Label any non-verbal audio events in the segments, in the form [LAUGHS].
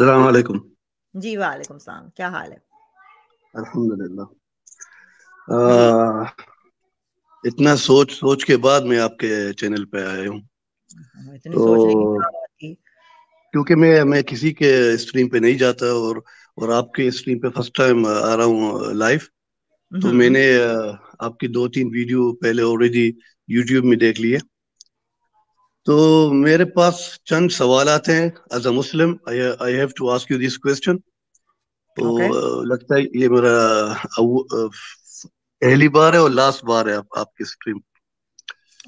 अस्सलाम वालेकुम जी वालेकुम सलाम। क्या हाल है? अल्हम्दुलिल्लाह। इतना सोच सोच के बाद मैं आपके चैनल पे आया हूँ। इतनी तो, क्योंकि मैं मैं किसी के स्ट्रीम पे नहीं जाता और और आपके स्ट्रीम पे फ़र्स्ट टाइम आ रहा हूँ लाइव तो हम्म। मैंने आपकी दो तीन वीडियो पहले ऑलरेडी यूट्यूब में देख लिए। तो मेरे पास चंद सवाल आते हैं as a Muslim I have to ask you this question तो okay. लगता है ये मेरा पहली बार है और लास्ट बार है आप, आपकी स्ट्रीम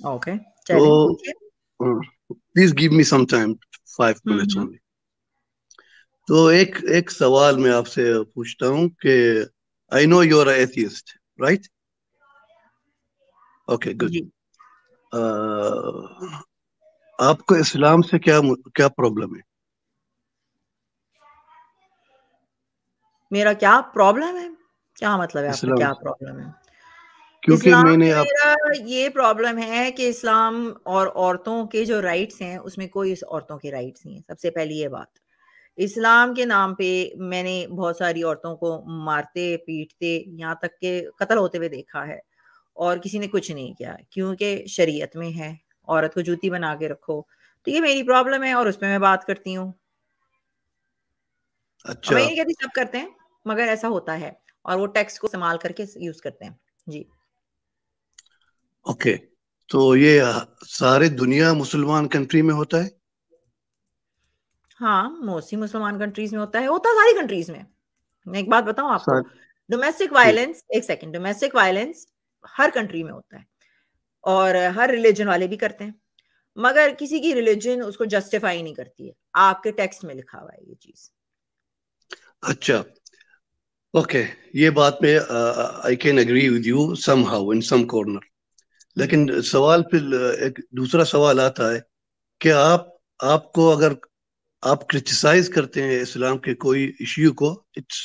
ओके तो please give me some time five minutes only तो एक एक सवाल मैं आपसे पूछता हूँ कि I know you are atheist right okay good आपको इस्लाम से क्या क्या प्रॉब्लम है? मेरा क्या प्रॉब्लम है? क्या मतलब है आपका क्या प्रॉब्लम है? क्योंकि मैंने आप... ये प्रॉब्लम है कि इस्लाम और औरतों के जो राइट्स हैं उसमें कोई औरतों के राइट्स नहीं है। सबसे पहली ये बात। इस्लाम के नाम पे मैंने बहुत सारी औरतों को मारते पीटते यहाँ तक के कत्ल होते हुए देखा है और किसी ने कुछ नहीं किया क्योंकि शरीयत में है औरत को जूती बना के रखो। तो ये मेरी प्रॉब्लम है और उस पर मैं बात करती हूँ। अच्छा। मैं कहती सब करते हैं मगर ऐसा होता है और वो टेक्स्ट को इस्तेमाल करके यूज़ करते हैं। जी। ओके तो ये सारे दुनिया मुसलमान कंट्री में होता है? हाँ मोस्टली मुसलमान कंट्रीज़ में होता है होता है सारी कंट्रीज़ में। मैं एक बात बताऊँ आपको डोमेस्टिक वायलेंस एक सेकंड डोमेस्टिक वायलेंस हर कंट्री में होता है। और हर रिलीजन वाले भी करते हैं। मगर किसी की रिलीजन उसको जस्टिफाई नहीं करती है। आपके टेक्स्ट में लिखा हुआ है ये चीज़। अच्छा। ओके ये बात में I can agree with you somehow in some corner लेकिन सवाल फिर एक दूसरा सवाल आता है कि आप आपको अगर आप क्रिटिसाइज करते हैं इस्लाम के कोई इश्यू को it's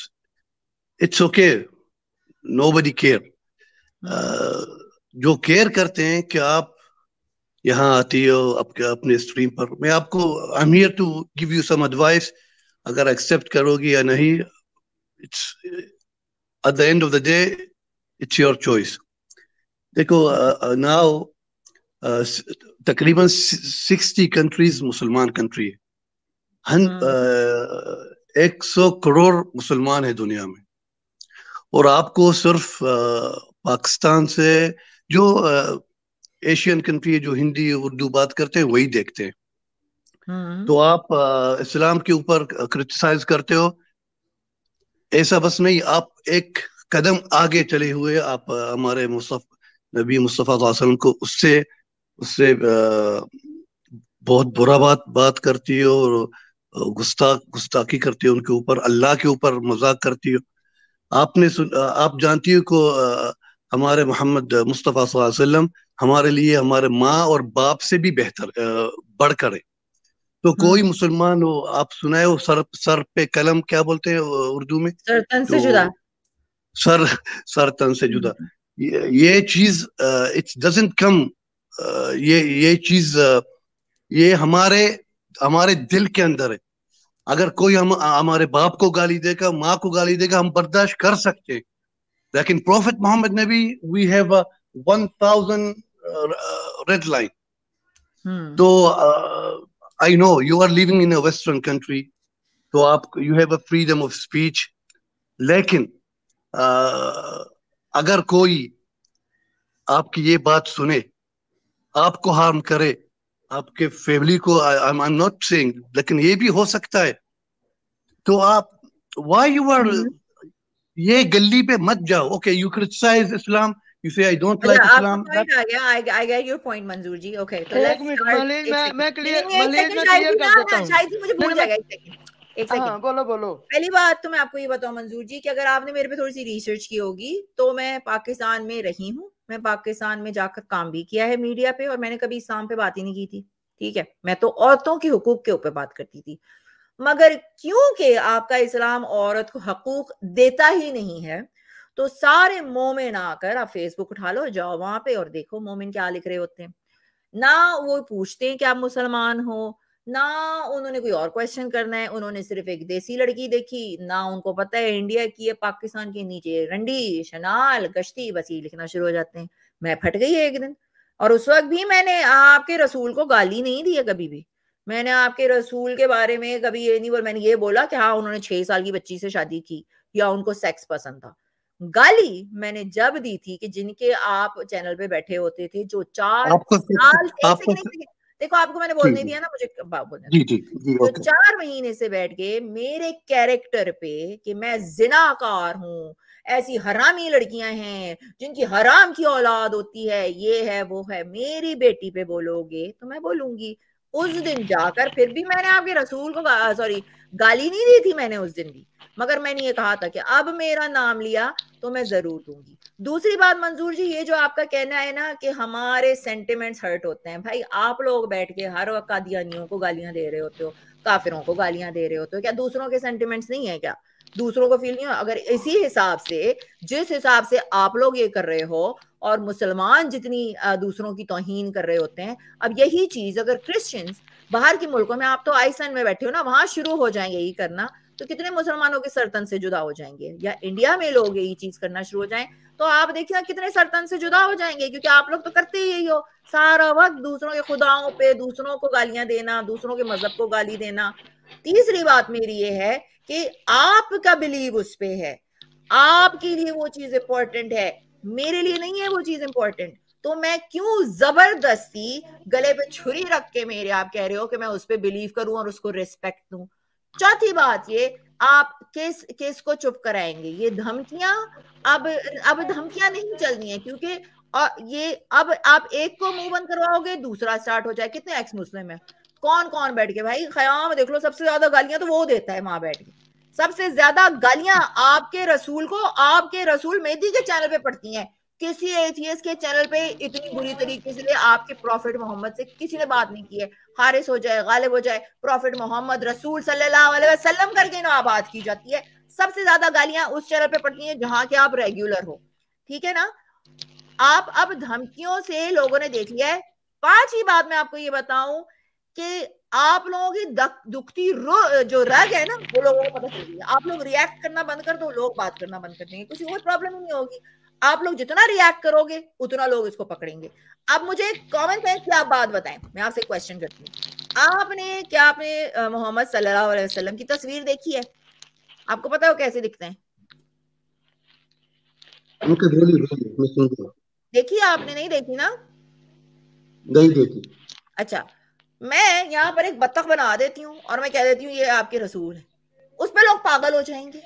it's okay nobody care जो केयर करते हैं कि आप यहाँ आती हो आपके अपने स्ट्रीम पर। मैं आपको I am here to give you some advice अगर एक्सेप्ट करोगी या नहीं it's at the end of the day it's your choice देखो नाउ तकरीबन सिक्सटी कंट्रीज़ मुसलमान कंट्री है। एक सौ करोड़ मुसलमान है दुनिया में। और आपको सिर्फ़ पाकिस्तान से जो एशियन कंट्री जो हिंदी उर्दू बात करते हैं वही देखते हैं हम्म। तो आप इस्लाम के ऊपर क्रिटिसाइज करते हो ऐसा बस नहीं आप एक कदम आगे चले हुए आप हमारे मुस्तफ नबी मुस्तफ़ा को उससे उससे बहुत बुरा बात बात करती हो और गुस्ता गुस्ताखी करती हो उनके ऊपर अल्लाह के ऊपर मज़ाक करती हो आपने सुन आप जानती हो को हमारे मोहम्मद मुस्तफ़ा वसल्लम हमारे लिए हमारे माँ और बाप से भी बेहतर बढ़कर है। तो कोई हम्म। मुसलमान हो आप सुनाए हो सर सर पे कलम क्या बोलते हैं उर्दू में? सर तन से तो, जुदा। सर सर तन से जुदा। ये, ये चीज़ इट्स डजेंट कम ये ये चीज़ ये हमारे हमारे दिल के अंदर है। अगर कोई हम हमारे बाप को गाली देगा माँ को गाली देगा हम बर्दाश्त कर सकते हैं। लेकिन prophet Muhammad Nabi we have one thousand red line तो I know you are living in a western country तो आप you have a freedom of speech लेकिन uh, अगर कोई आपकी ये बात सुने आपको हार्म करे आपके फैमिली को आई एम नॉट सेइंग लेकिन ये भी हो सकता है तो आप वाई यू आर ये गली पे मत जाओ। Okay you criticise Islam you say I don't like Islam point आ गया I I get your point मंजूर जी ओके तो लेट्स मिनट मलेज मैं मैं क्लियर मलेज में क्लियर कर देता हूँ। शायद मुझे भूल जाएगा एक सेकंड एक सेकंड हाँ, बोलो बोलो। पहली बात तो मैं आपको ये बताऊँ मंजूर जी कि अगर आपने मेरे पे थोड़ी सी रिसर्च की होगी तो मैं पाकिस्तान में रही हूँ। मैं पाकिस्तान में जाकर काम भी किया है मीडिया पे और मैंने कभी इस्लाम पे बात ही नहीं की थी। ठीक है मैं तो औरतों की हुकूक के ऊपर बात करती थी। मगर क्योंकि आपका इस्लाम औरत को हकूक देता ही नहीं है तो सारे मोमिन आकर आप फेसबुक उठा लो जाओ वहाँ पे और देखो मोमिन क्या लिख रहे होते हैं। ना वो पूछते हैं कि आप मुसलमान हो, ना उन्होंने कोई और क्वेश्चन करना है, उन्होंने सिर्फ़ एक देसी लड़की देखी, ना उनको पता है इंडिया की है, पाकिस्तान के, नीचे रंडी, शनाल गश्ती बस ये लिखना शुरू हो जाते हैं। मैं फट गई है एक दिन और उस वक्त भी मैंने आपके रसूल को गाली नहीं दी है कभी भी। मैंने आपके रसूल के बारे में कभी ये नहीं बोला मैंने ये बोला कि हाँ उन्होंने छह साल की बच्ची से शादी की या उनको सेक्स पसंद था। गाली मैंने जब दी थी कि जिनके आप चैनल पे बैठे होते थे जो चार आपको, साल आपको, देखो आपको मैंने बोलने दिया ना मुझे बोलने जी, जी, जी, तो चार महीने से बैठ के मेरे कैरेक्टर पे कि मैं जिनाकार हूँ ऐसी हरामी लड़कियाँ हैं जिनकी हराम की औलाद होती है ये है वो है मेरी बेटी पे बोलोगे तो मैं बोलूँगी। उस दिन जाकर फिर भी मैंने आपके रसूल को सॉरी गाली नहीं दी थी मैंने उस दिन भी। मगर मैंने ये कहा था कि अब मेरा नाम लिया तो मैं ज़रूर दूँगी। दूसरी बात मंजूर जी, ये जो आपका कहना है ना कि हमारे सेंटिमेंट्स हर्ट होते हैं, भाई आप लोग बैठ के हर वक्त कादियानियों को गालियाँ दे रहे होते हो, काफिरों को गालियाँ दे रहे होते हो, क्या दूसरों के सेंटिमेंट्स नहीं है क्या? दूसरों को फील नहीं हो? अगर इसी हिसाब से, जिस हिसाब से आप लोग ये कर रहे हो और मुसलमान जितनी दूसरों की तोहीन कर रहे होते हैं। अब यही चीज़ अगर क्रिश्चियंस बाहर के मुल्कों में, आप तो आइसलैंड में बैठे हो ना, वहाँ शुरू हो जाएँगे यही करना तो कितने मुसलमानों के सरतन से जुदा हो जाएँगे? या इंडिया में लोग यही चीज़ करना शुरू हो जाए तो आप देखिए कितने सरतन से जुदा हो जाएँगे, क्योंकि आप लोग तो करते ही यही हो। सारा वक्त दूसरों के खुदाओं पे, दूसरों को गालियाँ देना, दूसरों के मज़हब को गाली देना। तीसरी बात मेरी ये है कि आपका बिलीव उस पर है। आपके लिए वो चीज़ इंपॉर्टेंट है। मेरे लिए नहीं है वो चीज़ इंपॉर्टेंट तो मैं क्यों ज़बरदस्ती गले पे छुरी रख के मेरे आप कह रहे हो कि मैं उस पर बिलीव करूँ और उसको रिस्पेक्ट दूँ? चौथी बात ये, आप किस किस को चुप कराएँगे? ये धमकियाँ अब अब धमकियाँ नहीं चलनी है क्योंकि और ये अब आप एक को मुँह बंद करवाओगे, दूसरा स्टार्ट हो जाए। कितने एक्स मुस्लिम है? कौन कौन बैठ के? भाई खयाम देख लो, सबसे ज़्यादा गालियाँ तो वो देता है वहाँ बैठ के। सबसे ज़्यादा गालियाँ आपके रसूल को, आपके रसूल मेहदी के चैनल पे पड़ती हैं। किसी एथियस के चैनल पे इतनी बुरी तरीके से आपके प्रॉफिट मोहम्मद से किसी ने बात नहीं की है। हारिस हो जाए, गालिब हो जाए प्रॉफिट मोहम्मद, रसूल सल्लल्लाहु अलैहि वसल्लम करके ना बात की जाती है। सबसे ज़्यादा गालियाँ उस चैनल पे पड़ती हैं जहाँ के आप रेगुलर हो। ठीक है ना? आप अब धमकियों से लोगों ने देख लिया है। पांचवी बात मैं आपको ये बताऊँ कि आप लोगों की दुखती रो जो रग है ना वो लोगों को पता चल गई आप लोग रिएक्ट करना बंद कर दो लोग बात करना बंद कर देंगे। कुछ कोई प्रॉब्लम ही नहीं होगी। आप लोग जितना रिएक्ट करोगे उतना लोग इसको पकड़ेंगे। अब मुझे कमेंट में क्या बात बताएँ। मैं आपसे क्वेश्चन करती हूँ। आपने क्या आपने मोहम्मद सल्लल्लाहु अलैहि वसल्लम की तस्वीर देखी है? आपको पता है वो कैसे दिखते हैं। देखी आपने? नहीं देखी ना? नहीं देखी। अच्छा। मैं यहाँ पर एक बत्तख बना देती हूँ और मैं कह देती हूँ, ये आपके रसूल है। उस पर लोग पागल हो जाएँगे।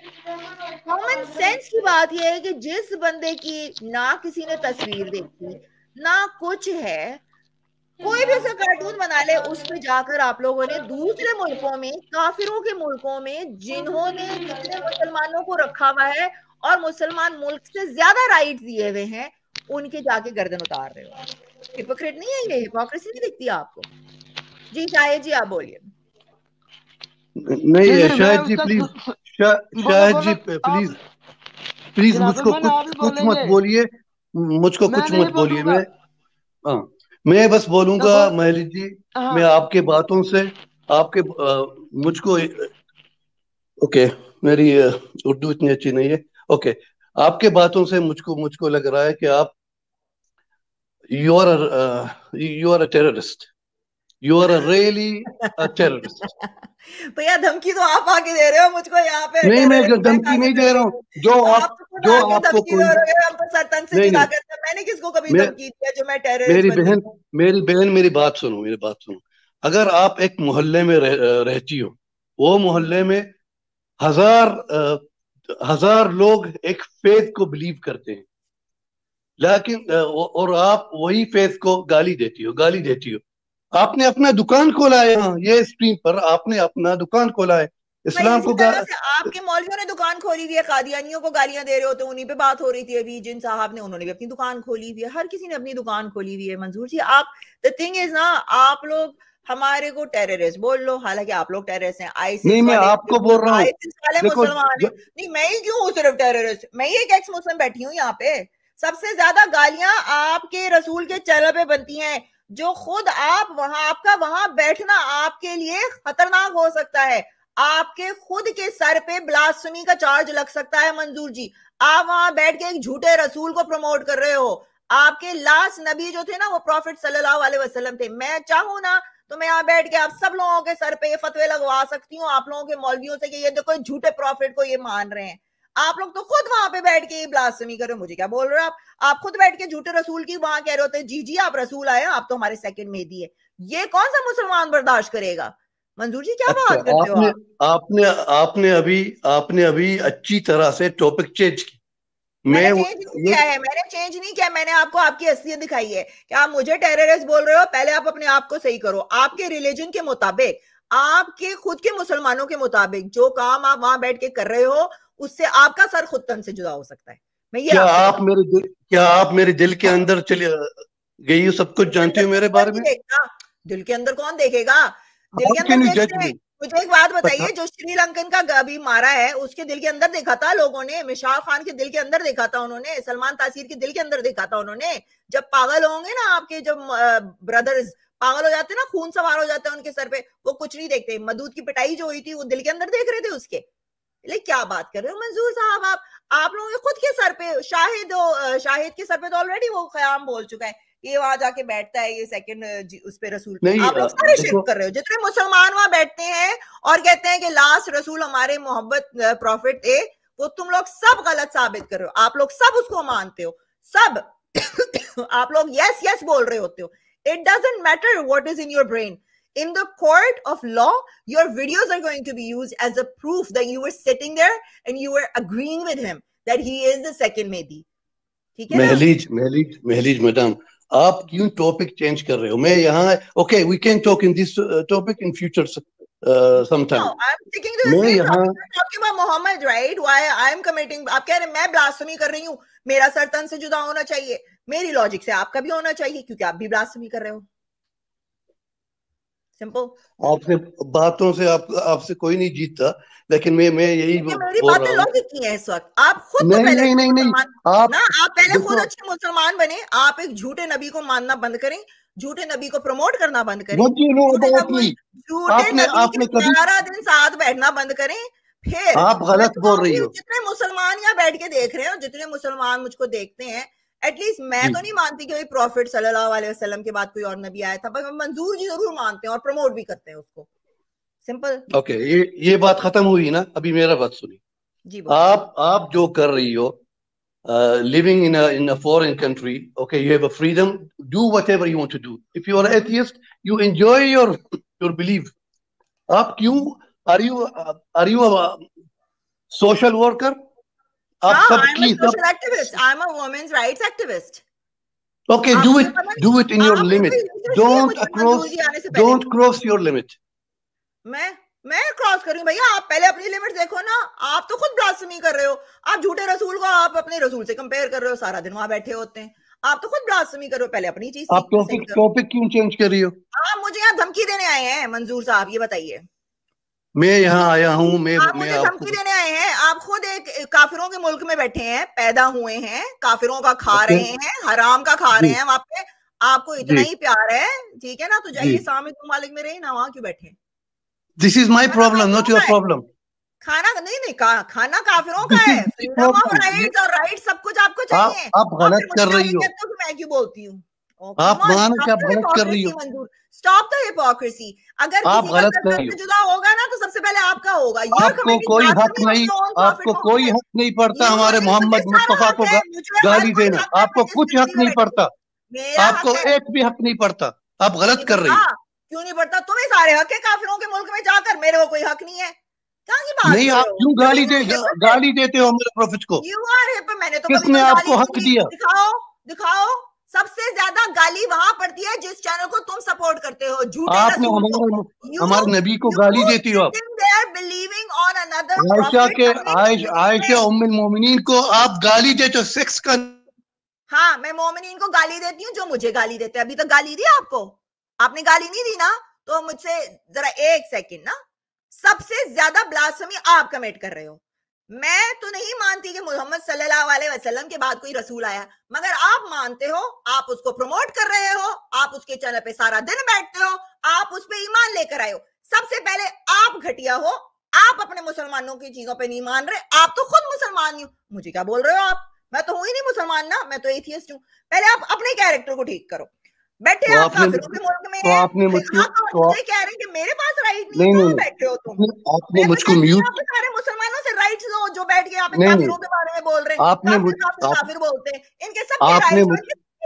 कॉमन सेंस की बात यह है कि जिस बंदे की ना किसी ने तस्वीर देखी, ना कुछ है, कोई भी ऐसा कार्टून बना ले, उस पर जाकर आप लोगों ने दूसरे मुल्कों में, काफिरों के मुल्कों में, जिन्होंने जितने मुसलमानों को रखा हुआ है और मुसलमान मुल्क से ज़्यादा राइट दिए हुए हैं, उनके जाके गर्दन उतार रहे हो हिपोक्रेट नहीं है ये हिपोक्रेसी नहीं दिखती आपको। जी शायद जी आप बोलिए। नहीं शायद जी प्लीज़ शायद जी प्लीज़ प्लीज़ मुझको कुछ कुछ मत बोलिए मुझको कुछ मत बोलिए। मैं हाँ मैं बस बोलूँगा महली जी हाँ। मैं आपके बातों से आपके मुझको ओके मेरी उर्दू इतनी अच्छी नहीं है। ओके आपके बातों से मुझको मुझको लग रहा है कि आप you are you are a terrorist you are really terrorist भैया धमकी तो आप आके दे रहे हो मुझको यहाँ पे। नहीं मैं धमकी नहीं दे रहा हूँ जो आप जो आपको कोई नहीं, मैंने किसको कभी धमकी दिया जो मैं टेररिस्ट मेरी बहन मेरी बहन मेरी बात सुनो मेरी बात सुनो। अगर आप एक मोहल्ले में रह, रहती हो वो मोहल्ले में हज़ार हज़ार लोग एक फेथ को बिलीव करते हैं। लेकिन और आप वही फेथ को गाली देती हो गाली देती हो। आपने अपना दुकान खोला है यहाँ ये स्ट्रीम पर आपने अपना दुकान खोला है। इस्लाम को आपके मौलवियों ने दुकान खोली हुई है कादियानियों को गालियाँ दे रहे होते उन्हीं पे बात हो रही थी अभी जिन साहब ने उन्होंने भी अपनी दुकान खोली हुई है हर किसी ने अपनी दुकान खोली हुई है मंजूर जी। आप द थिंग इज़ ना आप लोग हमारे को टेररिस्ट बोल लो हालाँकि आप लोग टेररिस्ट हैं आईसीस नहीं मैं आपको बोल रहा हूँ। मुसलमान नहीं मैं ही क्यों हूँ सिर्फ़ टेररिस्ट मैं ही एक एक्स मुस्लिम बैठी हूँ यहाँ पे। सबसे ज़्यादा गालियाँ आपके रसूल के चैनल पे बनती हैं। जो खुद आप वहाँ, आपका वहाँ बैठना आपके लिए खतरनाक हो सकता है। आपके खुद के सर पे ब्लास्टमी का चार्ज लग सकता है, मंजूर जी। आप वहाँ बैठ के एक झूठे रसूल को प्रमोट कर रहे हो। आपके लास्ट नबी जो थे ना, वो प्रॉफिट सल्लल्लाहु वसल्लम थे। मैं चाहूँ ना तो मैं यहाँ बैठ के आप सब लोगों के सर पे ये फतवे लगवा सकती हूँ, आप लोगों के मौलवियों से कि ये देखो, झूठे प्रॉफिट को ये मान रहे हैं। आप लोग तो खुद वहाँ पे बैठ के ब्लास्टमी कर हो मुझे क्या बोल रहे हो आप? आप खुद बैठ के झूठे रसूल की वहाँ कह रहे होते जी जी आप रसूल आए आप तो हमारे सेकंड में दिए ये कौन सा मुसलमान बर्दाश्त करेगा? मंजूर जी क्या अच्छा, बात करते आपने, हो आप? आपने आपने अभी आपने अभी अच्छी तरह से टॉपिक चेंज की। मैं चेंज नहीं किया है मैंने चेंज नहीं किया मैंने आपको आपकी असलियत दिखाई है। कि आप मुझे टेररिस्ट बोल रहे हो? पहले आप अपने आप को सही करो। आपके रिलीजन के मुताबिक आपके खुद के मुसलमानों के मुताबिक जो काम आप वहाँ बैठ के कर रहे हो उससे आपका सर खुद तन से जुदा हो सकता है। मैं ये क्या आप मेरे दिल क्या आप मेरे दिल के अंदर चले गई हो? सब कुछ जानते हो मेरे बारे में? दिल के अंदर कौन देखेगा? दिल के अंदर मुझे एक बात बताइए जो श्रीलंकन का अभी मारा है उसके दिल के अंदर देखा था लोगों ने? मिशाल खान के दिल के अंदर देखा था उन्होंने? सलमान तासीर के दिल के अंदर देखा था उन्होंने? जब पागल होंगे ना आपके जब ब्रदर्स पागल हो जाते ना खून सवार हो जाते हैं उनके सर पे वो कुछ नहीं देखते। मदूद की पिटाई जो हुई थी वो दिल के अंदर देख रहे थे उसके। लेकिन क्या बात कर रहे हो? मंजूर साहब आप आप लोगों के खुद के सर पे शाहिद शाहिद के सर पे तो ऑलरेडी वो कयाम बोल चुका है ये वहाँ जाके बैठता है ये सेकंड उस पे रसूल आप लोग सारे शिफ्ट कर रहे हो जितने मुसलमान वहाँ बैठते हैं और कहते हैं कि लास्ट रसूल हमारे मोहब्बत प्रॉफिट थे वो तुम लोग सब गलत साबित कर रहे हो। आप लोग सब उसको मानते हो। सब [COUGHS] आप लोग यस यस बोल रहे होते हो। It doesn't matter what is in your brain in the court of law your videos are going to be used as a proof that you were sitting there and you were agreeing with him that he is the second Mehdi ठीक है Mehlis Mehlis Mehlis madam आप क्यों topic change कर रहे हो मैं यहाँ okay we can talk in this topic in future sometime. No, I'm sticking to the मैं same topic. I'm talking about Muhammad, right? Why I'm committing? आप कह रहे हैं मैं ब्लास्फेमी कर रही हूँ मेरा सर तन से जुदा होना चाहिए मेरी लॉजिक से आपका भी होना चाहिए क्योंकि आप भी ब्लास्फेमी कर रहे हो सिंपल आपसे बातों से आप आपसे कोई नहीं जीतता लेकिन मैं मैं यही मेरी बातें लॉजिक की है इस वक्त। आप खुद नहीं, तो पहले नहीं नहीं नहीं आप ना आप पहले खुद अच्छे मुसलमान बने। आप एक झूठे नबी को मानना बंद करें झूठे नबी को प्रमोट करना बंद करें। झूठे नबी ग्यारह दिन साथ बैठना बंद करें। फिर आप गलत बोल रही हो। जितने मुसलमान यहाँ बैठ के देख रहे हो जितने मुसलमान मुझको देखते हैं एटलीस्ट मैं तो नहीं मानती कि प्रॉफिट सल्लल्लाहु अलैहि वसल्लम के बाद कोई और नबी आया था पर हम मंजूर जी ज़रूर मानते हैं और प्रमोट भी करते हैं उसको। सिंपल ओके okay, ये ये बात खत्म हुई ना? अभी मेरा बात सुनी जी आप आप जो कर रही हो living in in a foreign country okay you have a freedom do whatever you want to do if you are atheist you enjoy your your believe आप क्यों are you are you social worker आप सब की सब activist I am a women's rights activist Okay, do it. Do it in your limit. Don't cross. Don't cross your limit. मैं मैं cross करूँ? भैया आप पहले अपनी लिमिट देखो ना। आप तो खुद ब्लास्फेमी कर रहे हो। आप झूठे रसूल को आप अपने रसूल से कंपेयर कर रहे हो। सारा दिन वहाँ बैठे होते हैं। आप तो खुद ब्लास्फेमी कर रहे हो। पहले अपनी चीज़ आप टॉपिक टॉपिक क्यों चेंज कर रही हो? आप मुझे यहाँ धमकी देने आए हैं मंजूर साहब ये बताइए। मैं यहाँ आया हूँ मैं आप मुझे धमकी देने आए हैं। आप खुद एक काफिरों के मुल्क में बैठे हैं पैदा हुए हैं काफिरों का खा रहे हैं हराम का खा रहे हैं वहाँ पे आपको इतना ही प्यार है ठीक है ना? तो जाइए सामित मालिक में रहे ना वहाँ क्यों बैठे? This is my problem not your problem खाना नहीं नहीं खाना काफिरों का है। फ्रीडम ऑफ़ राइट और राइट सब कुछ आपको चाहिए। आप, आप गलत कर रही हो। मैं क्यों बोलती हूँ? आप मान क्या गलत कर रही हो? स्टॉप द हिपोक्रेसी अगर आप गलत कर रही हो। जुदा होगा ना तो सबसे पहले आपका होगा। आपको कोई हक नहीं आपको कोई हक नहीं पड़ता हमारे मोहम्मद मुस्तफ़ा को गाली देना। आपको कुछ हक नहीं पड़ता। आपको एक भी हक नहीं पड़ता। आप गलत कर रही हो। क्यों नहीं पड़ता? तुम्हें सारे हक है काफिरों के मुल्क में जाकर। मेरे को कोई हक नहीं है। नहीं आप क्यों गाली दे गाली देते हो मेरे प्रॉफिट को? यू आर मैंने तो किसने आपको हक दिया? दिखाओ दिखाओ। सबसे ज़्यादा गाली वहाँ पड़ती है जिस चैनल को तुम सपोर्ट करते हो। झूठे आपने हमारे हमारे नबी को गाली देती हो आयशा के आयशा उम्मुल मोमिनीन को आप गाली देते हो सेक्स का हाँ मैं मोमिनीन को गाली देती हूँ जो मुझे गाली देते हैं। अभी तो गाली दी आपको। आपने गाली नहीं दी ना? तो मुझसे जरा एक सेकंड ना। सबसे ज़्यादा ब्लास्फेमी आप कमेट कर रहे हो। मैं तो नहीं मानती कि मोहम्मद सल्लल्लाहु अलैहि वसल्लम के बाद कोई रसूल आया। मगर आप मानते हो आप उसको प्रमोट कर रहे हो आप उसके चैनल पे सारा दिन बैठते हो आप उस पर ईमान लेकर आए हो। सबसे पहले आप घटिया हो आप अपने मुसलमानों की चीज़ों पे नहीं मान रहे आप तो खुद मुसलमान ही हो। मुझे क्या बोल रहे हो आप? मैं तो हूँ ही नहीं मुसलमान ना मैं तो एथियस्ट हूँ। पहले आप अपने कैरेक्टर को ठीक करो। बैठे तो आप काफिरों के मुल्क में तो आपने मुझको तो, तो आप कह रहे हैं कि मेरे पास राइट नहीं, नहीं, नहीं बैठे हो तुम। आपने मुझको म्यूट सारे मुसलमानों राइट्स लो जो बैठ के काफिरों के बारे में बोल रहे हैं। आपने काफिर बोलते हैं। इनके सब आपने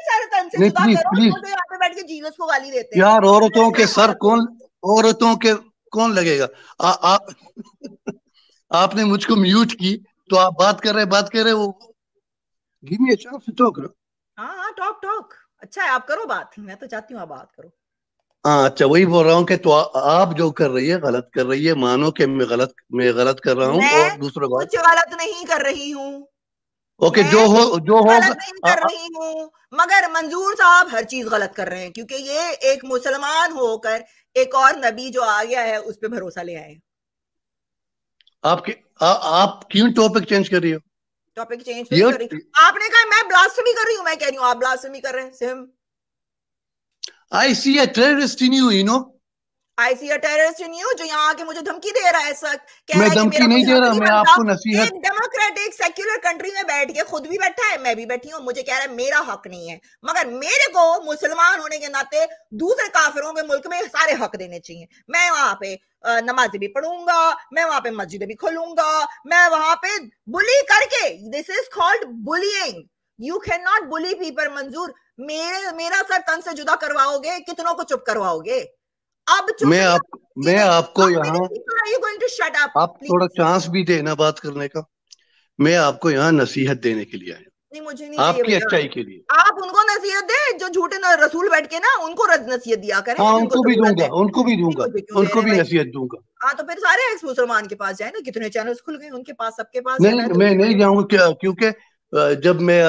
सारे तन से जुदा करो जो यहाँ पे बैठ के गाली देते यार औरतों के सर [LAUGHS] कौन औरतों के कौन लगेगा? आप [LAUGHS] आपने मुझको म्यूट की तो आप बात कर रहे बात कर रहे वो give me a chance to talk हाँ हाँ टॉक टॉक अच्छा है आप करो बात। मैं तो चाहती हूँ आप बात करो। हाँ अच्छा वही बोल रहा हूँ कि तो आ, आप जो कर रही है गलत कर रही है मानो कि मैं गलत मैं गलत कर रहा हूँ और दूसरा बात कुछ गलत नहीं कर रही हूँ। ओके जो हो जो हो गलत नहीं कर रही हूँ मगर मंजूर साहब हर चीज़ गलत कर रहे हैं क्योंकि ये एक मुसलमान होकर एक और नबी जो आ गया है उस पर भरोसा ले आए। आपके आप क्यों टॉपिक चेंज कर रही हो? टॉपिक चेंज कर रही। आपने कहा मैं ब्लास्फेमी कर रही हूँ मैं कह रही हूँ आप ब्लास्फेमी कर रहे हैं सिम। I see a terrorist in you you know I see a terrorist in you जो यहाँ आके मुझे धमकी दे रहा है सर कह मैं धमकी नहीं दे रहा मैं आपको नसीहत एक डेमोक्रेटिक सेक्युलर कंट्री में बैठ के खुद भी बैठा है मैं भी बैठी हूँ मुझे कह रहा है मेरा हक नहीं है। मगर मेरे को मुसलमान होने के नाते दूसरे काफिरों के मुल्क में सारे हक देने चाहिए। मैं वहाँ पे नमाज़ भी पढ़ूँगा मैं वहाँ पे मस्जिद भी खोलूँगा मैं वहाँ पे बुली करके this is called bullying you can not bully people मंजूर। मेरे मेरा सर तन से जुदा करवाओगे? कितनों को चुप करवाओगे? अब मैं आप मैं आपको यहाँ आप थोड़ा चांस भी देना बात करने का। मैं आपको यहाँ नसीहत देने के लिए आया नहीं मुझे नहीं आपकी अच्छाई के लिए। आप उनको नसीहत दे जो झूठे रसूल बैठ के ना उनको नसीहत दिया करें हाँ उनको भी दूँगा उनको भी दूँगा उनको भी नसीहत दूँगा। हाँ तो फिर सारे एक्स मुसलमान के पास जाए ना कितने चैनल्स खुल गए उनके पास सबके पास नहीं मैं नहीं जाऊँगा क्योंकि जब मैं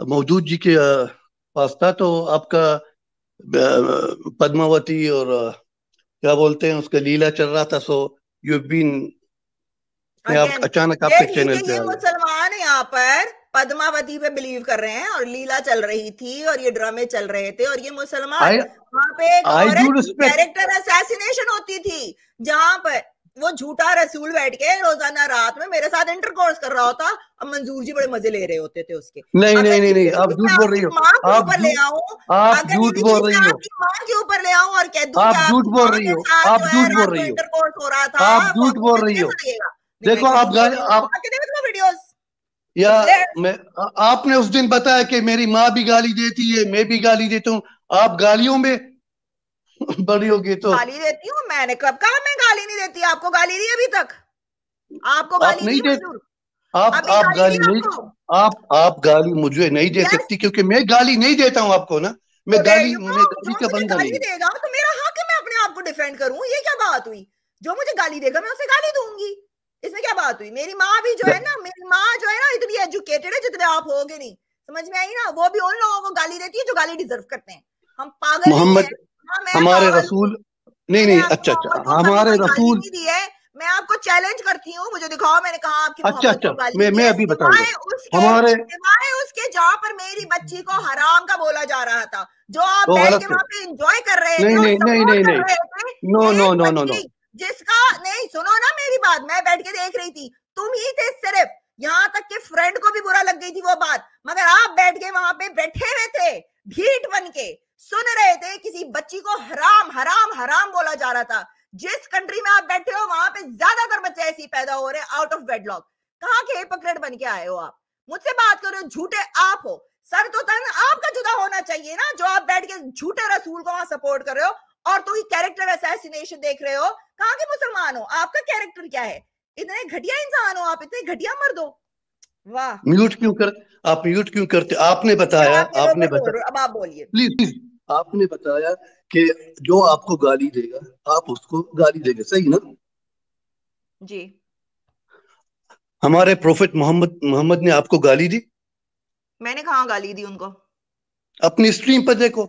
मौजूद जी के पास था तो आपका पद्मावती और क्या बोलते हैं उसका लीला चल रहा था सो यू बीन आप अचानक आपके चैनल पे मुसलमान यहाँ पर पद्मावती पे बिलीव कर रहे हैं और लीला चल रही थी और ये ड्रामे चल रहे थे और ये मुसलमान वहाँ पे कैरेक्टर असैसिनेशन होती थी जहाँ पर वो झूठा रसूल बैठ के रोज़ाना रात में मेरे साथ इंटरकोर्स कर रहा होता। अब मंजूर जी बड़े मज़े ले रहे होते थे उसके। नहीं नहीं नहीं नहीं आप झूठ बोल रही हो। आप ले आऊँ आप झूठ बोल रही हो। माँ के ऊपर ले आऊँ और कह दूँ आप झूठ बोल रही हो। आप झूठ बोल रही हो। इंटरकोर्स हो रहा था आप झूठ बोल रही हो। देखो आप गाली आप वीडियोस या मैं आपने उस दिन बताया कि मेरी माँ भी गाली देती है मैं भी गाली देता हूँ। आप गालियों में बड़ी होगी तो। गाली देती हूँ मैंने। कब कहा मैं गाली नहीं देती? आपको गाली दी अभी तक? आपको गाली आप नहीं दे आप आप गाली नहीं आप आप गाली मुझे नहीं दे सकती क्योंकि मैं गाली नहीं देता हूँ आपको ना। मैं गाली मैं गाली का बंदा नहीं। देगा तो मेरा हक है मैं अपने आप को डिफेंड करूँ। ये क्या बात हुई? जो मुझे गाली देगा मैं उसे गाली दूँगी। इसमें क्या बात हुई? मेरी माँ भी जो है ना मेरी माँ जो है ना इतनी एजुकेटेड है जितने आप होगे नहीं। समझ में आई ना? वो भी उन लोगों को गाली देती है जो गाली डिजर्व करते हैं। हम पागल मोहम्मद हाँ, हमारे रसूल नहीं नहीं अच्छा अच्छा हमारे रसूल मैं आपको चैलेंज करती हूँ मुझे दिखाओ मैंने कहा आपकी अच्छा अच्छा मैं मैं अभी बताऊँगा हमारे उसके जहाँ पर मेरी बच्ची को हराम का बोला जा रहा था जो आप बैठ के वहाँ पे एंजॉय कर रहे थे नहीं नहीं नहीं नहीं no no no no no जिसका नहीं सुनो ना मेरी बात मैं बैठ के देख रही थी तुम ही थे सिर्फ़ यहाँ तक के फ्रेंड को भी बुरा लग गई थी वो बात मगर आप बैठ के वहाँ पे बैठे हुए थे भीट बन के सुन रहे थे किसी बच्ची को हराम हराम हराम बोला जा रहा था। जिस कंट्री में आप बैठे हो वहाँ पे ज़्यादातर बच्चे ऐसे ही पैदा हो रहे हैं आउट ऑफ़ वेडलॉक कहाँ के हिपोक्रेट बन के आए हो आप? मुझसे बात कर रहे हो झूठे आप हो। सर तो तन आपका जुदा होना चाहिए ना जो आप बैठ के झूठे रसूल को वहाँ सपोर्ट कर रहे हो और तो ही कैरेक्टर असैसिनेशन देख रहे हो। कहाँ के मुसलमान हो? आपका कैरेक्टर क्या है? इतने घटिया इंसान हो आप इतने घटिया मर्द हो। वाह। म्यूट क्यों कर आप म्यूट क्यों करते? आपने बताया आपने बताया। अब आप बोलिए। प्लीज़ प्लीज़ आपने बताया कि जो आपको गाली देगा आप उसको गाली देंगे। सही ना? जी। हमारे प्रोफेट मोहम्मद मोहम्मद ने आपको गाली दी? मैंने कहा गाली दी उनको? अपनी स्ट्रीम पर देखो।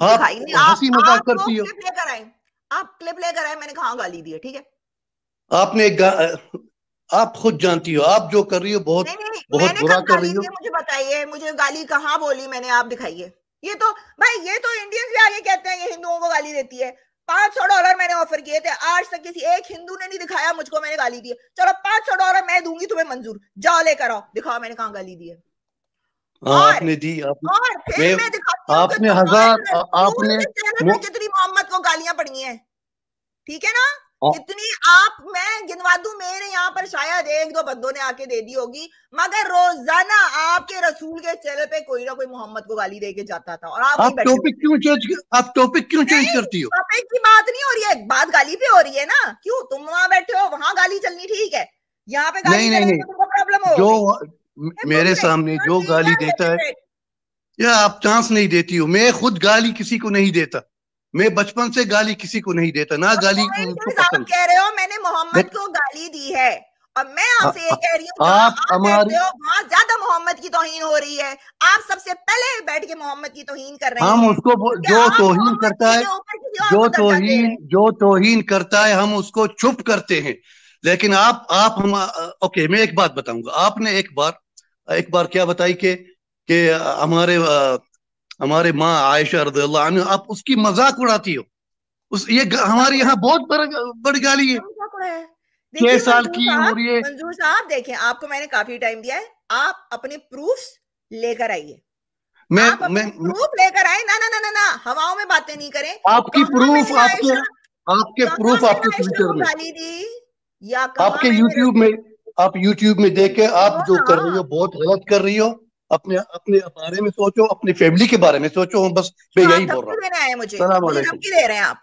आप हँसी मज़ाक करती हो। क्लिप लेकर आए। आप क्लिप लेकर आए मैंने कहा गाली दी है ठीक है? आपने आप खुद जानती हो। आप जो कर रही हो बहुत नहीं, नहीं, बहुत बुरा कर रही हो मुझे बताइए। मुझे गाली कहाँ बोली मैंने आप दिखाइए। ये तो भाई ये तो इंडियंस भी आगे कहते हैं ये हिंदुओं को गाली देती है। पाँच सौ डॉलर मैंने ऑफ़र किए थे आज तक किसी एक हिंदू ने नहीं दिखाया मुझको मैंने गाली दी चलो पाँच सौ डॉलर मैं दूँगी तुम्हें मंजूर। जाओ लेकर आओ। दिखाओ मैंने कहा गाली दी है। हाँ, आपने दी आपने और फिर मैं, मैं आपने हज़ार आपने कितनी मोहम्मद को गालियाँ पड़ी हैं। ठीक है ना? कितनी आप मैं गिनवा दू मेरे यहाँ पर शायद एक दो बंदों ने आके दे दी होगी मगर रोज़ाना आपके रसूल के चेहरे पे कोई ना कोई मोहम्मद को गाली दे के जाता था और आप, आप टॉपिक क्यों चेंज आप टॉपिक क्यों चेंज करती हो? टॉपिक की बात नहीं हो रही है बात गाली पे हो रही है ना। क्यों? तुम वहाँ बैठे हो वहाँ गाली चलनी ठीक है। यहाँ पे गाली नहीं, नहीं, नहीं, प्रॉब्लम हो जो मेरे सामने जो गाली देता है या आप चांस नहीं देती हो। मैं खुद गाली किसी को नहीं देता। मैं बचपन से गाली किसी को नहीं देता ना गाली आप कह रहे हो मैंने मोहम्मद को गाली दी है। और मैं आपसे ये कह रही हूँ आप हमारे वहाँ ज़्यादा मोहम्मद की तोहीन हो रही है। आप सबसे पहले बैठ के मोहम्मद की तोहीन कर रहे हैं। हम उसको जो तोहीन करता है जो तोहीन जो तोहीन करता है हम उसको चुप करते हैं। लेकिन आप आप हम ओके मैं एक बात बताऊँगा। आपने एक बार एक बार क्या बताई कि हमारे हमारे माँ आयशा रदल्ला आप उसकी मज़ाक उड़ाती हो। उस ये हमारे यहाँ बहुत बड़ी गाली है। छह साल की उम्र ये। मंजूर साहब देखें आपको मैंने काफ़ी टाइम दिया है। आप अपने प्रूफ लेकर आइए। मैं मैं प्रूफ लेकर आए। ना ना ना ना ना हवाओं में बातें नहीं करें। आपकी प्रूफ आपके आपके प्रूफ आपके ट्विटर में। या आपके यूट्यूब में आप यूट्यूब में देख के आप जो कर रही हो बहुत गलत कर रही हो। अपने अपने बारे में सोचो अपनी फैमिली के बारे में सोचो हम बस मैं यही बोल रहा हूँ। मुझे। धमकी दे रहे हैं आप।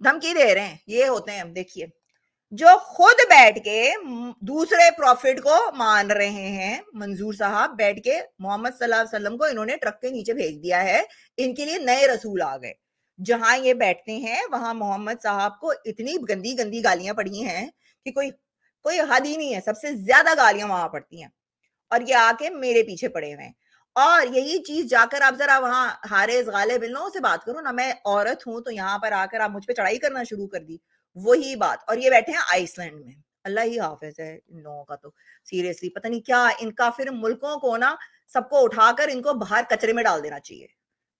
धमकी दे रहे हैं। ये होते हैं देखिए। जो खुद बैठ के दूसरे प्रॉफिट को मान रहे हैं मंजूर साहब बैठ के मोहम्मद सल्लल्लाहु अलैहि वसल्लम को इन्होंने ट्रक के नीचे भेज दिया है इनके लिए नए रसूल आ गए। जहाँ ये बैठते हैं वहाँ मोहम्मद साहब को इतनी गंदी गंदी गालियाँ पड़ी हैं कि कोई कोई हद ही नहीं है। सबसे ज़्यादा गालियाँ वहाँ पड़ती हैं। और ये आके मेरे पीछे पड़े हुए हैं। और यही चीज़ जाकर आप जरा वहाँ हारे गाले बिल्लो से बात करो ना, मैं औरत हूँ तो यहाँ पर आकर आप मुझ पर चढ़ाई करना शुरू कर दी, वही बात। और ये बैठे हैं आइसलैंड में। अल्लाह ही हाफिज है इन लोगों का तो सीरियसली। पता नहीं क्या इनका फिर मुल्कों को ना सबको उठाकर इनको बाहर कचरे में डाल देना चाहिए।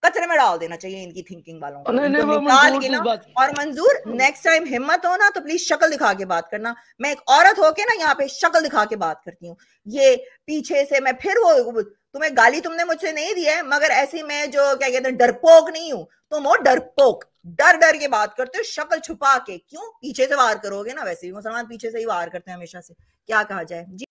कचरे में डाल देना चाहिए इनकी थिंकिंग वालों को। निकाल के ना और मंजूर नेक्स्ट टाइम हिम्मत हो ना तो प्लीज़ शक्ल दिखा के बात करना। मैं एक औरत होके ना यहाँ पे शक्ल दिखा के बात करती हूँ। ये पीछे से मैं फिर वो तुम्हें गाली तुमने मुझसे नहीं दी है मगर ऐसी मैं जो क्या कहते हैं डरपोक नहीं हूँ। तुम हो डरपोक। डर डर के बात करते हो शक्ल छुपा के। क्यों? पीछे से वार करोगे ना वैसे भी मुसलमान पीछे से ही वार करते हैं हमेशा से। क्या कहा जाए? जी